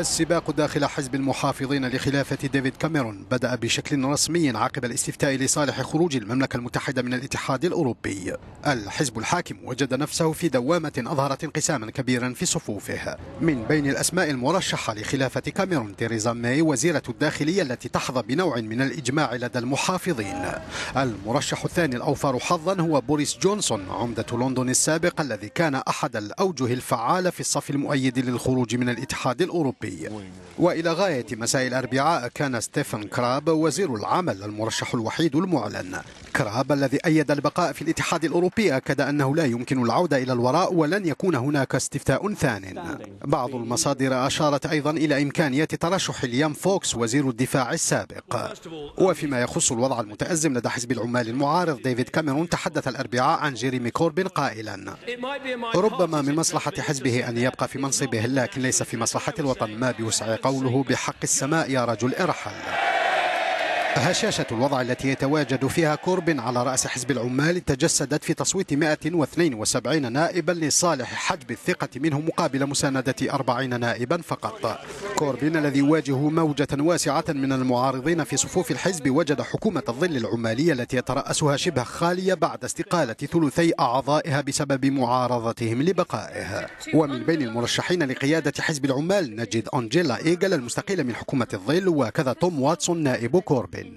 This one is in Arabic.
السباق داخل حزب المحافظين لخلافة ديفيد كاميرون. بدأ بشكل رسمي عقب الاستفتاء لصالح خروج المملكة المتحدة من الاتحاد الأوروبي. الحزب الحاكم وجد نفسه في دوامة أظهرت انقساما كبيرا في صفوفه. من بين الأسماء المرشحة لخلافة كاميرون تيريزا ماي وزيرة الداخلية التي تحظى بنوع من الإجماع لدى المحافظين. المرشح الثاني الأوفر حظا هو بوريس جونسون عمدة لندن السابق الذي كان أحد الأوجه الفعالة في الصف المؤيد للخروج من الاتحاد الأوروبي. وإلى غاية مساء الأربعاء كان ستيفن كراب وزير العمل المرشح الوحيد المعلن. كراب الذي أيد البقاء في الاتحاد الأوروبي أكد أنه لا يمكن العودة إلى الوراء ولن يكون هناك استفتاء ثان. بعض المصادر أشارت أيضا إلى إمكانية ترشح ليام فوكس وزير الدفاع السابق. وفيما يخص الوضع المتأزم لدى حزب العمال المعارض ديفيد كاميرون تحدث الأربعاء عن جيريمي كوربين قائلا ربما من مصلحة حزبه أن يبقى في منصبه لكن ليس في مصلحة الوطن. ما بيوسع قوله بحق السماء يا رجل ارحل. هشاشة الوضع التي يتواجد فيها كوربين على رأس حزب العمال تجسدت في تصويت 172 نائبا لصالح حجب الثقة منه مقابل مساندة 40 نائبا فقط. كوربين الذي يواجه موجة واسعة من المعارضين في صفوف الحزب وجد حكومة الظل العمالية التي يترأسها شبه خالية بعد استقالة ثلثي أعضائها بسبب معارضتهم لبقائه ومن بين المرشحين لقيادة حزب العمال نجد أنجيلا إيجل المستقيلة من حكومة الظل وكذا توم واتسون نائب كوربين.